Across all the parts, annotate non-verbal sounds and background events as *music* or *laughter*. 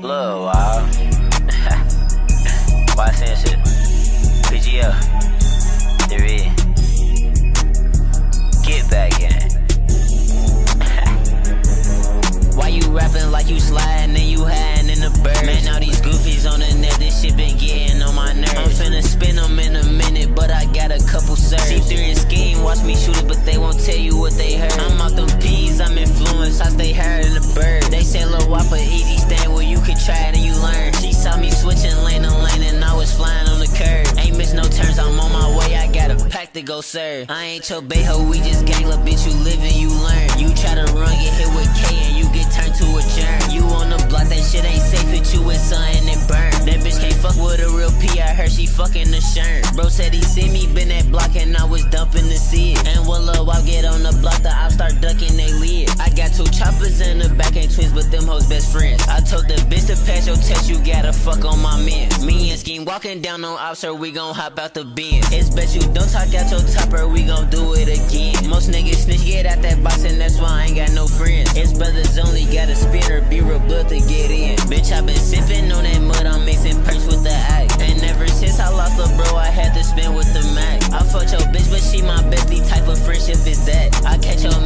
Little while. *laughs* Why saying shit? PGL. Is. Get back in. *laughs* Why you rapping like you sliding and you hiding in the bird? Man, all these goofies on the net, this shit been getting on my nerves. I'm finna spin them in a minute, but I got a couple serves. C3 and Scheme, watch me shoot it, but they won't tell you what they heard. I'm off them go serve. I ain't your ho, we just gang, little bitch, you live and you learn. You try to run, get hit with K and you get turned to a germ. You on the block, that shit ain't safe with you with something and burn. That bitch can't fuck with a real P, I heard she fucking the sherm. Bro said he seen me, been that block and I was dumping the seed. And when Lil I get on the block, the ops start ducking they lid. Hoes best friends. I told the bitch to pass your test, you gotta fuck on my man. Me and Scheme walking down on or we gon' hop out the bin. It's best you don't talk out your topper, we gon' do it again. Most niggas snitch, get out that box, and that's why I ain't got no friends. It's brothers only, got a spinner, be real blood to get in. Bitch, I been sipping on that mud, I'm mixing perks with the act. And ever since I lost a bro, I had to spend with the Mac. I fucked your bitch, but she my bestie, type of friendship is that. I catch your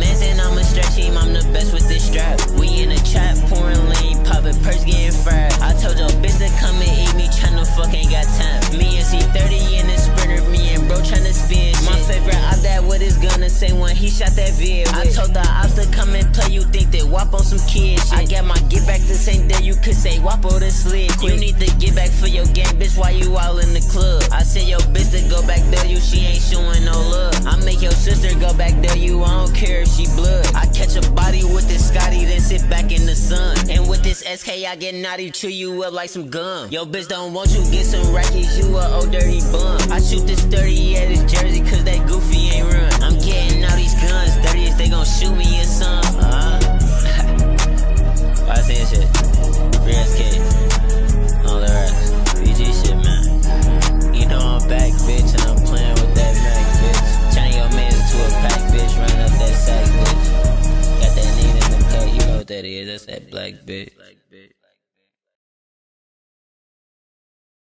same one he shot that vid. I told the ops to come and play, you think that Wopp on some kid shit. I got my get back the same day, you could say Wopp on the slid quick. You need to get back for your game, bitch, why you all in the club? I send your bitch to go back there, you she ain't showing no love. I make your sister go back there, you I don't care if she blood. I catch a body with this Scotty, then sit back in the sun. And with this SK, I get naughty, chew you up like some gum. Yo, bitch don't want you, get some rackets, you a old shit? Free SK. All the rest. PG shit, man. You know I'm back, bitch, and I'm playing with that Mac, bitch. Turn your mans to a pack, bitch. Run up that sack, bitch. Got that lean in the cut, you know what that is. That's that black bitch.